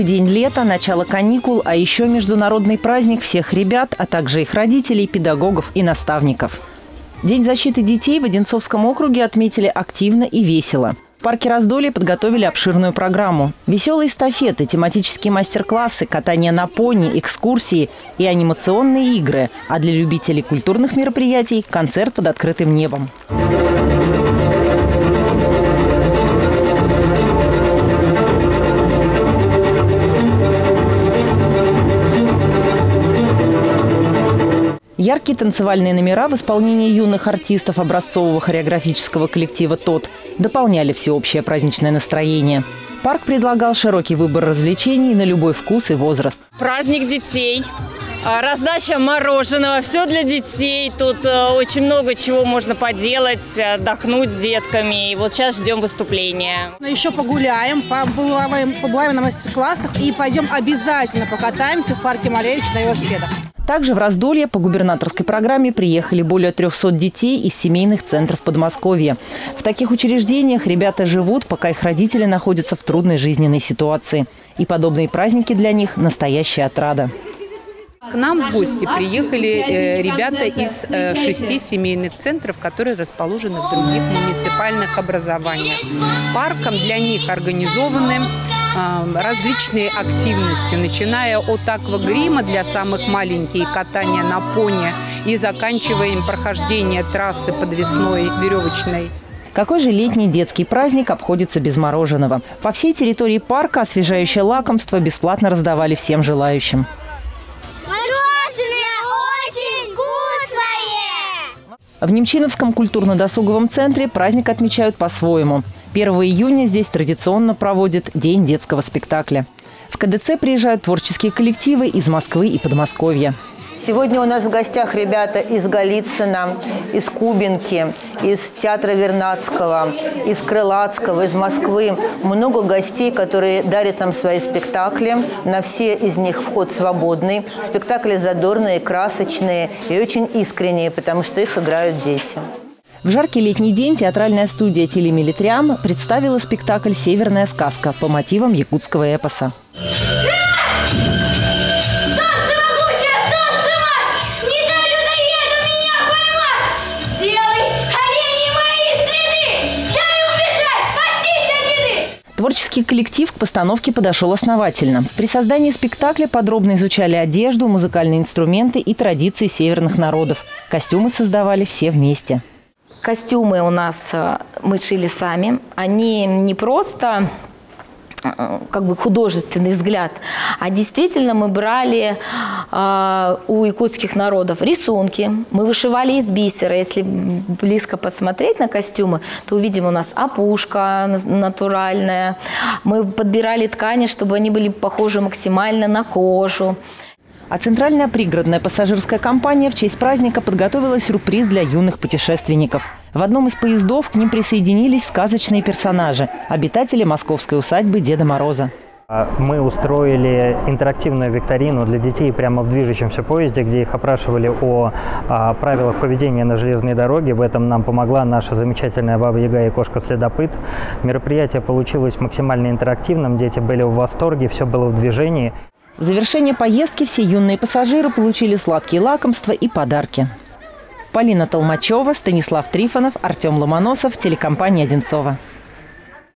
Первый день лета, начало каникул, а еще международный праздник всех ребят, а также их родителей, педагогов и наставников. День защиты детей в Одинцовском округе отметили активно и весело. В парке раздолья подготовили обширную программу. Веселые эстафеты, тематические мастер-классы, катание на пони, экскурсии и анимационные игры. А для любителей культурных мероприятий – концерт под открытым небом. Яркие танцевальные номера в исполнении юных артистов образцового хореографического коллектива «ТОТ» дополняли всеобщее праздничное настроение. Парк предлагал широкий выбор развлечений на любой вкус и возраст. Праздник детей, а, раздача мороженого, все для детей. Тут э, очень много чего можно поделать, отдохнуть с детками. И вот сейчас ждем выступления. Еще погуляем, побываем, побываем на мастер-классах и пойдем обязательно покатаемся в парке Малевич на велосипедах. Также в Раздолье по губернаторской программе приехали более 300 детей из семейных центров Подмосковья. В таких учреждениях ребята живут, пока их родители находятся в трудной жизненной ситуации. И подобные праздники для них – настоящая отрада. К нам в гости приехали э, ребята из э, шести семейных центров, которые расположены в других муниципальных образованиях. Парком для них организованы различные активности, начиная от аквагрима для самых маленьких, катания на пони и заканчивая прохождение трассы подвесной веревочной. Какой же летний детский праздник обходится без мороженого? По всей территории парка освежающее лакомство бесплатно раздавали всем желающим. В Немчиновском культурно-досуговом центре праздник отмечают по-своему. 1 июня здесь традиционно проводят День детского спектакля. В КДЦ приезжают творческие коллективы из Москвы и Подмосковья. Сегодня у нас в гостях ребята из Голицына, из Кубинки, из театра Вернадского, из Крылатского, из Москвы. Много гостей, которые дарят нам свои спектакли. На все из них вход свободный. Спектакли задорные, красочные и очень искренние, потому что их играют дети. В жаркий летний день театральная студия «Телемилитриам» представила спектакль «Северная сказка» по мотивам якутского эпоса. Творческий коллектив к постановке подошел основательно. При создании спектакля подробно изучали одежду, музыкальные инструменты и традиции северных народов. Костюмы создавали все вместе. Костюмы у нас э, мы шили сами. Они не просто как бы художественный взгляд, а действительно мы брали э, у якутских народов рисунки, мы вышивали из бисера. Если близко посмотреть на костюмы, то увидим у нас опушка натуральная. Мы подбирали ткани, чтобы они были похожи максимально на кожу. А Центральная пригородная пассажирская компания в честь праздника подготовила сюрприз для юных путешественников. В одном из поездов к ним присоединились сказочные персонажи – обитатели московской усадьбы Деда Мороза. Мы устроили интерактивную викторину для детей прямо в движущемся поезде, где их опрашивали о, о правилах поведения на железной дороге. В этом нам помогла наша замечательная Баба Яга и кошка-следопыт. Мероприятие получилось максимально интерактивным, дети были в восторге, все было в движении. В завершение поездки все юные пассажиры получили сладкие лакомства и подарки. Полина Толмачева, Станислав Трифонов, Артем Ломоносов, телекомпания «Одинцова».